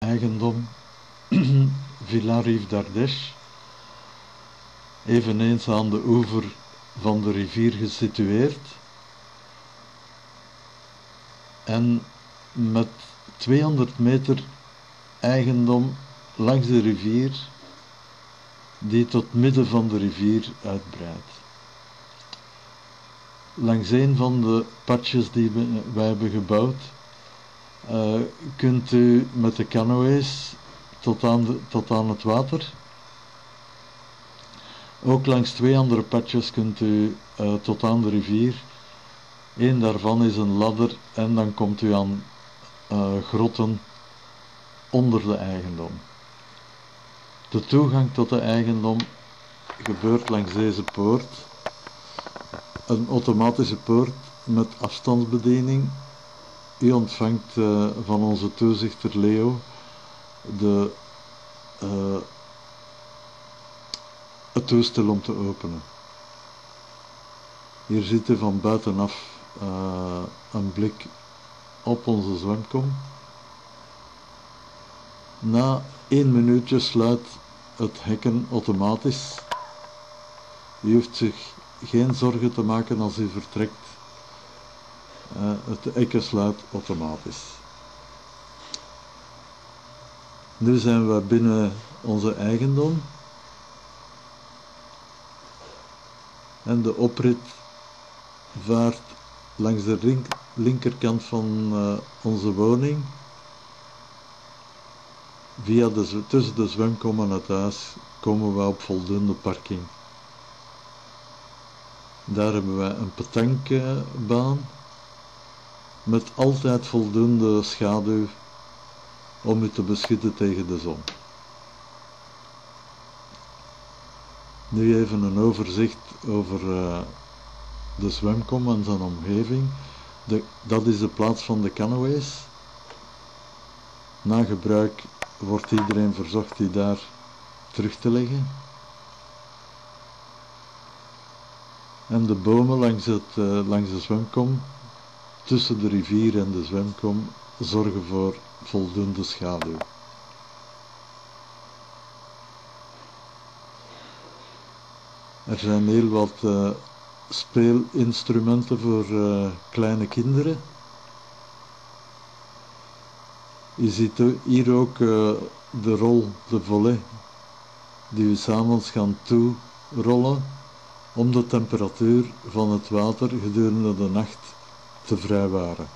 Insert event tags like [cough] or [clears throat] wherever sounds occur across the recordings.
eigendom [clears throat] Villa Rive d'Ardèche, eveneens aan de oever van de rivier gesitueerd en met 200 meter eigendom langs de rivier die tot midden van de rivier uitbreidt. Langs een van de padjes die wij hebben gebouwd, uh, kunt u met de canoës tot aan, tot aan het water. Ook langs twee andere padjes kunt u uh, tot aan de rivier. Eén daarvan is een ladder en dan komt u aan uh, grotten onder de eigendom. De toegang tot de eigendom gebeurt langs deze poort. Een automatische poort met afstandsbediening. U ontvangt uh, van onze toezichter Leo de, uh, het toestel om te openen. Hier zit u van buitenaf uh, een blik op onze zwemkom. Na één minuutje sluit het hekken automatisch. U hoeft zich geen zorgen te maken als u vertrekt. Uh, het hekken sluit automatisch. Nu zijn we binnen onze eigendom. En de oprit vaart langs de linkerkant van uh, onze woning. Via de, tussen de zwemkom en het huis komen we op voldoende parking. Daar hebben wij een petankbaan met altijd voldoende schaduw om u te beschieten tegen de zon. Nu even een overzicht over uh, de zwemkom en zijn omgeving. De, dat is de plaats van de canoës. Na gebruik wordt iedereen verzocht die daar terug te leggen. En de bomen langs, het, uh, langs de zwemkom, tussen de rivier en de zwemkom, zorgen voor voldoende schaduw. Er zijn heel wat uh, speelinstrumenten voor uh, kleine kinderen. Je ziet hier ook uh, de rol, de volley, die we s'avonds gaan toerollen om de temperatuur van het water gedurende de nacht te vrijwaren.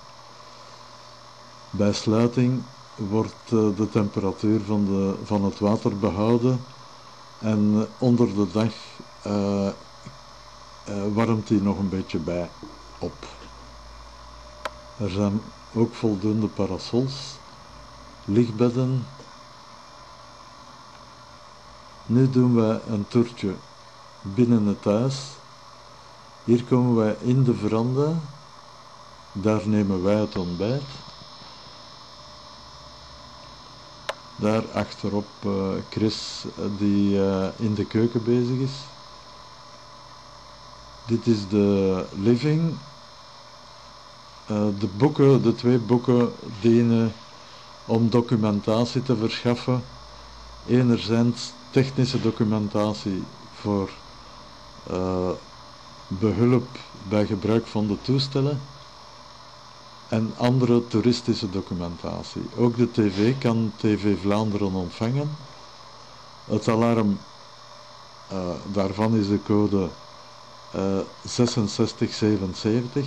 Bij sluiting wordt de temperatuur van, de, van het water behouden en onder de dag uh, uh, warmt hij nog een beetje bij op. Er zijn ook voldoende parasols, lichtbedden. Nu doen wij een toertje binnen het huis. Hier komen wij in de veranda. Daar nemen wij het ontbijt. Daar achterop uh, Chris die uh, in de keuken bezig is. Dit is de living. Uh, de boeken, de twee boeken dienen om documentatie te verschaffen. Enerzijds technische documentatie voor behulp bij gebruik van de toestellen en andere toeristische documentatie. Ook de tv kan TV Vlaanderen ontvangen. Het alarm, uh, daarvan is de code uh, 6677.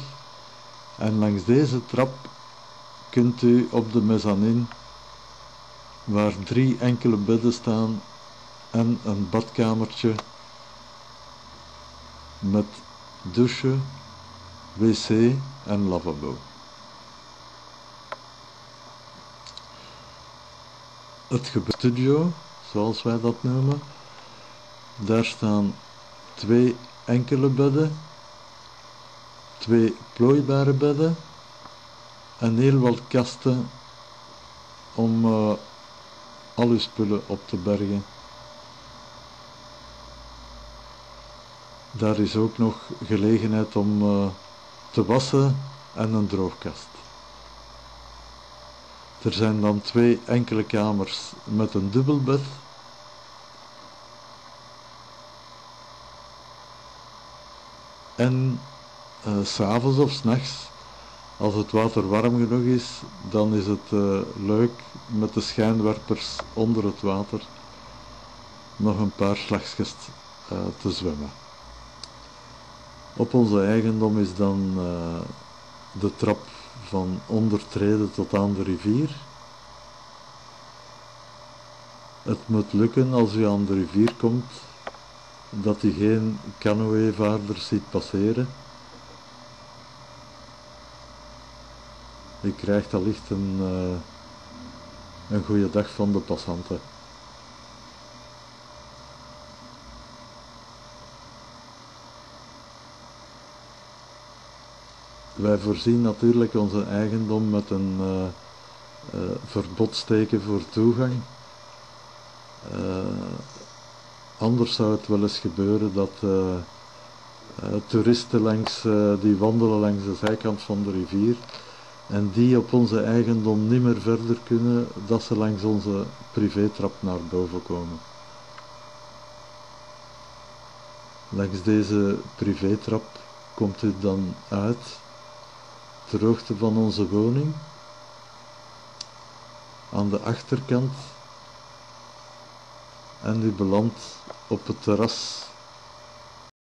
En langs deze trap kunt u op de mezzanine, waar drie enkele bedden staan en een badkamertje met douche, wc en lavabo. Het studio, zoals wij dat noemen. Daar staan twee enkele bedden, twee plooibare bedden en heel wat kasten om uh, al uw spullen op te bergen. Daar is ook nog gelegenheid om uh, te wassen en een droogkast. Er zijn dan twee enkele kamers met een dubbelbed. En uh, s'avonds of s'nachts, als het water warm genoeg is, dan is het uh, leuk met de schijnwerpers onder het water nog een paar slagjes uh, te zwemmen. Op onze eigendom is dan de trap van ondertreden tot aan de rivier. Het moet lukken als u aan de rivier komt dat u geen canoëvaarders ziet passeren. U krijgt allicht een, uh, een goede dag van de passanten. Wij voorzien natuurlijk onze eigendom met een uh, uh, verbodsteken voor toegang. Uh, anders zou het wel eens gebeuren dat toeristen langs, die wandelen langs de zijkant van de rivier en die op onze eigendom niet meer verder kunnen dat ze langs onze privétrap naar boven komen. Langs deze privétrap komt u dan uit ter hoogte van onze woning. Aan de achterkant. En u belandt op het terras